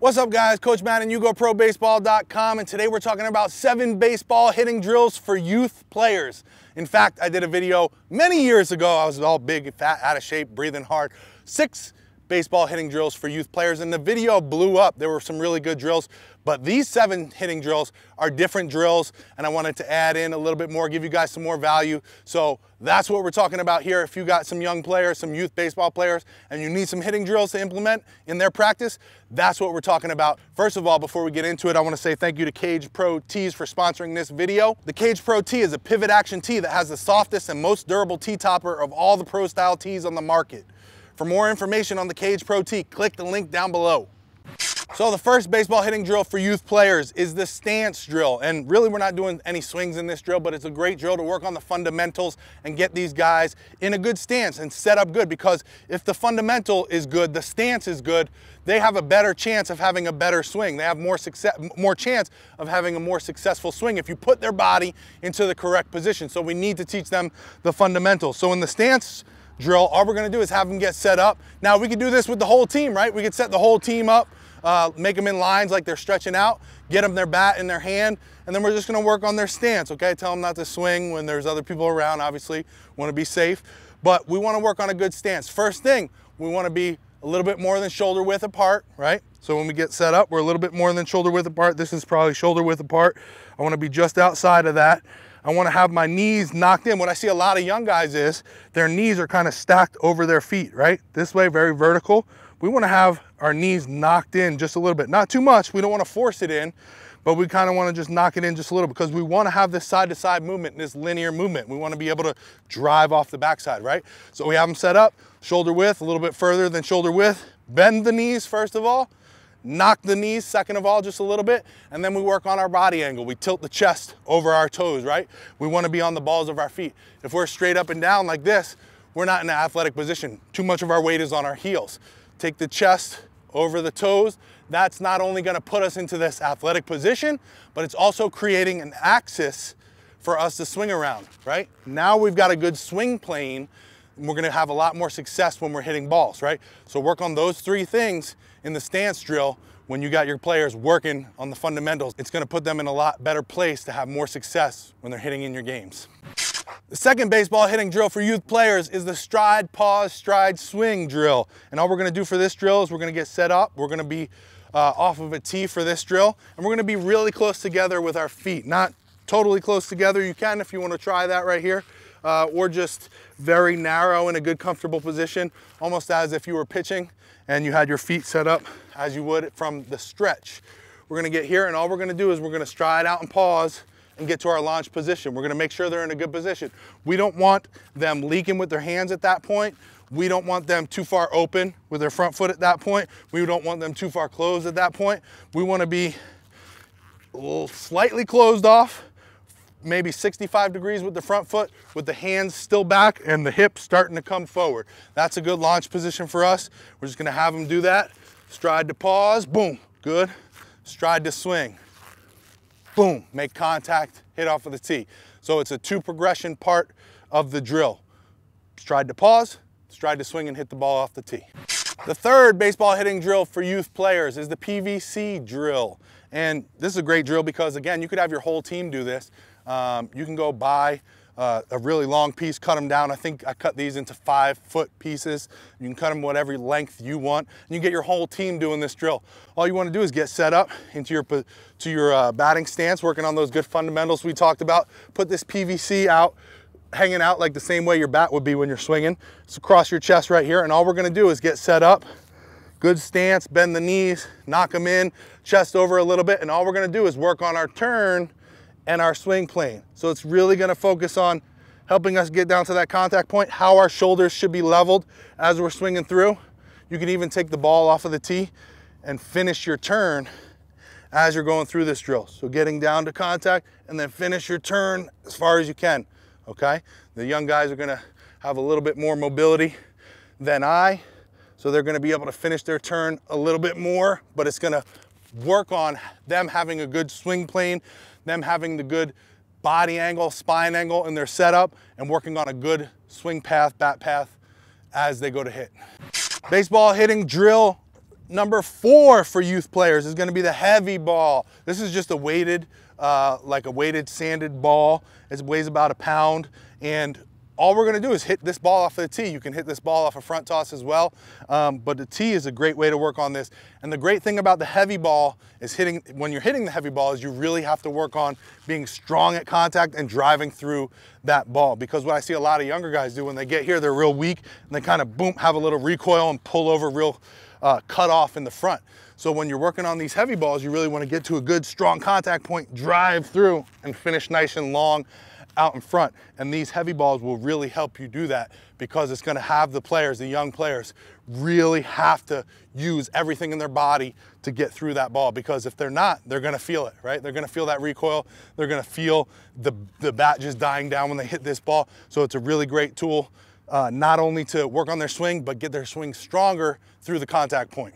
What's up guys, Coach Matt and YouGoProBaseball.com and today we're talking about seven baseball hitting drills for youth players. In fact, I did a video many years ago, I was all big, fat, out of shape, breathing hard. Six baseball hitting drills for youth players and the video blew up. There were some really good drills, but these seven hitting drills are different drills and I wanted to add in a little bit more, give you guys some more value. So that's what we're talking about here. If you got some young players, some youth baseball players, and you need some hitting drills to implement in their practice, that's what we're talking about. First of all, before we get into it, I wanna say thank you to Cage Pro Tees for sponsoring this video. The Cage Pro Tee is a pivot action tee that has the softest and most durable tee topper of all the pro style tees on the market. For more information on the Cage Pro Tee, click the link down below. So the first baseball hitting drill for youth players is the stance drill. And really we're not doing any swings in this drill, but it's a great drill to work on the fundamentals and get these guys in a good stance and set up good because if the fundamental is good, the stance is good, they have a better chance of having a better swing. They have more success, more chance of having a more successful swing if you put their body into the correct position. So we need to teach them the fundamentals. So in the stance drill, all we're gonna do is have them get set up. Now we could do this with the whole team, right? We could set the whole team up, uh, make them in lines like they're stretching out, get them their bat in their hand, and then we're just gonna work on their stance, okay? Tell them not to swing when there's other people around, obviously, wanna be safe, but we wanna work on a good stance. First thing, we wanna be a little bit more than shoulder width apart, right? So when we get set up, we're a little bit more than shoulder width apart. This is probably shoulder width apart. I wanna be just outside of that. I wanna have my knees knocked in. What I see a lot of young guys is their knees are kind of stacked over their feet, right? This way, very vertical. We wanna have our knees knocked in just a little bit. Not too much, we don't wanna force it in, but we kind of want to just knock it in just a little because we want to have this side to side movement, this linear movement. We want to be able to drive off the backside, right? So we have them set up, shoulder width, a little bit further than shoulder width. Bend the knees first of all, knock the knees second of all just a little bit and then we work on our body angle. We tilt the chest over our toes right? We want to be on the balls of our feet. If we're straight up and down like this we're not in an athletic position. Too much of our weight is on our heels. Take the chest over the toes. That's not only going to put us into this athletic position but it's also creating an axis for us to swing around right? Now we've got a good swing plane. We're gonna have a lot more success when we're hitting balls, right? So work on those three things in the stance drill when you got your players working on the fundamentals. It's gonna put them in a lot better place to have more success when they're hitting in your games. The second baseball hitting drill for youth players is the stride, pause, stride, swing drill. And all we're gonna do for this drill is we're gonna get set up. We're gonna be uh, off of a tee for this drill. And we're gonna be really close together with our feet. Not totally close together. You can if you wanna try that right here uh, or just very narrow in a good comfortable position, almost as if you were pitching and you had your feet set up as you would from the stretch. We're gonna get here and all we're gonna do is we're gonna stride out and pause and get to our launch position. We're gonna make sure they're in a good position. We don't want them leaking with their hands at that point. We don't want them too far open with their front foot at that point. We don't want them too far closed at that point. We wanna be a little slightly closed off maybe 65 degrees with the front foot with the hands still back and the hips starting to come forward. That's a good launch position for us. We're just gonna have them do that. Stride to pause, boom, good. Stride to swing, boom, make contact, hit off of the tee. So it's a two progression part of the drill. Stride to pause, stride to swing and hit the ball off the tee. The third baseball hitting drill for youth players is the PVC drill. And this is a great drill because again, you could have your whole team do this. Um, you can go buy uh, a really long piece, cut them down. I think I cut these into five foot pieces. You can cut them whatever length you want. And you get your whole team doing this drill. All you wanna do is get set up into your, to your uh, batting stance, working on those good fundamentals we talked about. Put this PVC out, hanging out like the same way your bat would be when you're swinging. It's across your chest right here. And all we're gonna do is get set up, good stance, bend the knees, knock them in, chest over a little bit. And all we're gonna do is work on our turn and our swing plane. So it's really gonna focus on helping us get down to that contact point, how our shoulders should be leveled as we're swinging through. You can even take the ball off of the tee and finish your turn as you're going through this drill. So getting down to contact and then finish your turn as far as you can, okay? The young guys are gonna have a little bit more mobility than I, so they're gonna be able to finish their turn a little bit more, but it's gonna work on them having a good swing plane, them having the good body angle, spine angle in their setup, and working on a good swing path, bat path as they go to hit. Baseball hitting drill Number four for youth players is gonna be the heavy ball. This is just a weighted, uh, like a weighted sanded ball. It weighs about a pound and all we're gonna do is hit this ball off of the tee. You can hit this ball off a front toss as well, um, but the tee is a great way to work on this. And the great thing about the heavy ball is hitting, when you're hitting the heavy ball is you really have to work on being strong at contact and driving through that ball. Because what I see a lot of younger guys do when they get here, they're real weak and they kind of boom, have a little recoil and pull over real uh, cut off in the front. So when you're working on these heavy balls, you really wanna get to a good strong contact point, drive through and finish nice and long out in front. And these heavy balls will really help you do that because it's gonna have the players, the young players, really have to use everything in their body to get through that ball because if they're not, they're gonna feel it, right? They're gonna feel that recoil. They're gonna feel the, the bat just dying down when they hit this ball. So it's a really great tool, uh, not only to work on their swing, but get their swing stronger through the contact point.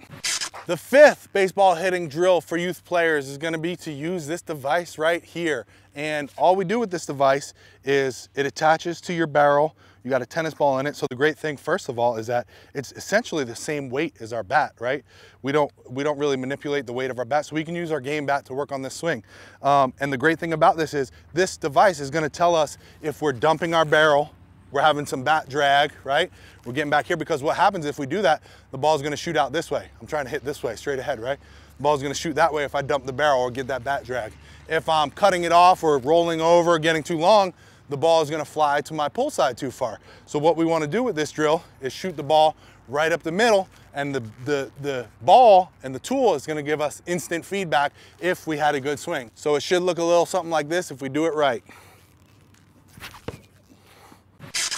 The fifth baseball hitting drill for youth players is gonna be to use this device right here. And all we do with this device is it attaches to your barrel. You got a tennis ball in it. So the great thing, first of all, is that it's essentially the same weight as our bat, right? We don't, we don't really manipulate the weight of our bat. So we can use our game bat to work on this swing. Um, and the great thing about this is this device is gonna tell us if we're dumping our barrel we're having some bat drag, right? We're getting back here because what happens if we do that, the ball's gonna shoot out this way. I'm trying to hit this way, straight ahead, right? The ball's gonna shoot that way if I dump the barrel or get that bat drag. If I'm cutting it off or rolling over, getting too long, the ball is gonna fly to my pull side too far. So what we wanna do with this drill is shoot the ball right up the middle and the, the, the ball and the tool is gonna give us instant feedback if we had a good swing. So it should look a little something like this if we do it right.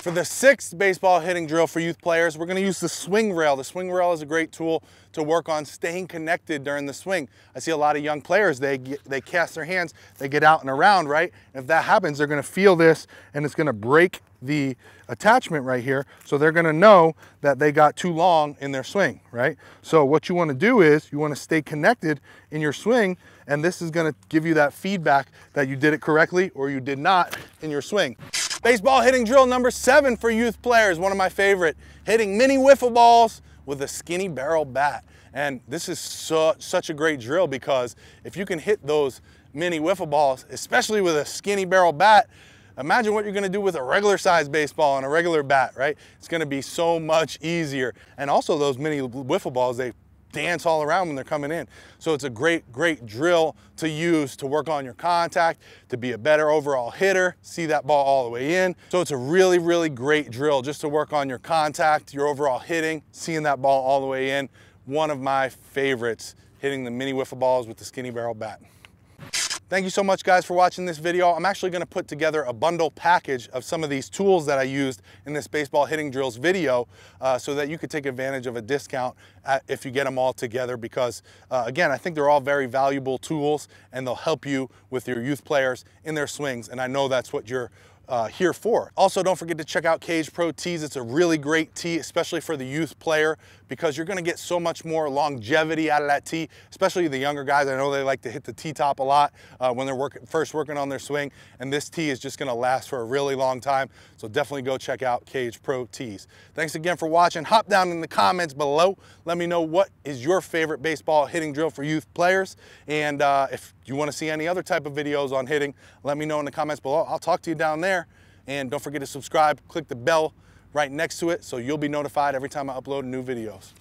For the sixth baseball hitting drill for youth players, we're gonna use the swing rail. The swing rail is a great tool to work on staying connected during the swing. I see a lot of young players, they, get, they cast their hands, they get out and around, right? And if that happens, they're gonna feel this and it's gonna break the attachment right here. So they're gonna know that they got too long in their swing, right? So what you wanna do is you wanna stay connected in your swing and this is gonna give you that feedback that you did it correctly or you did not in your swing. Baseball hitting drill number seven for youth players, one of my favorite. Hitting mini wiffle balls with a skinny barrel bat. And this is so, such a great drill because if you can hit those mini wiffle balls, especially with a skinny barrel bat, imagine what you're gonna do with a regular size baseball and a regular bat, right? It's gonna be so much easier. And also those mini wiffle balls, they dance all around when they're coming in. So it's a great, great drill to use to work on your contact, to be a better overall hitter, see that ball all the way in. So it's a really, really great drill just to work on your contact, your overall hitting, seeing that ball all the way in. One of my favorites, hitting the mini wiffle balls with the skinny barrel bat. Thank you so much guys for watching this video. I'm actually gonna put together a bundle package of some of these tools that I used in this baseball hitting drills video uh, so that you could take advantage of a discount at, if you get them all together because uh, again, I think they're all very valuable tools and they'll help you with your youth players in their swings and I know that's what you're uh, here for. Also, don't forget to check out Cage Pro Tees. It's a really great tee, especially for the youth player, because you're gonna get so much more longevity out of that tee, especially the younger guys. I know they like to hit the tee top a lot uh, when they're working, first working on their swing, and this tee is just gonna last for a really long time. So definitely go check out Cage Pro Tees. Thanks again for watching. Hop down in the comments below. Let me know what is your favorite baseball hitting drill for youth players. And uh, if you wanna see any other type of videos on hitting, let me know in the comments below. I'll talk to you down there. And don't forget to subscribe, click the bell right next to it so you'll be notified every time I upload new videos.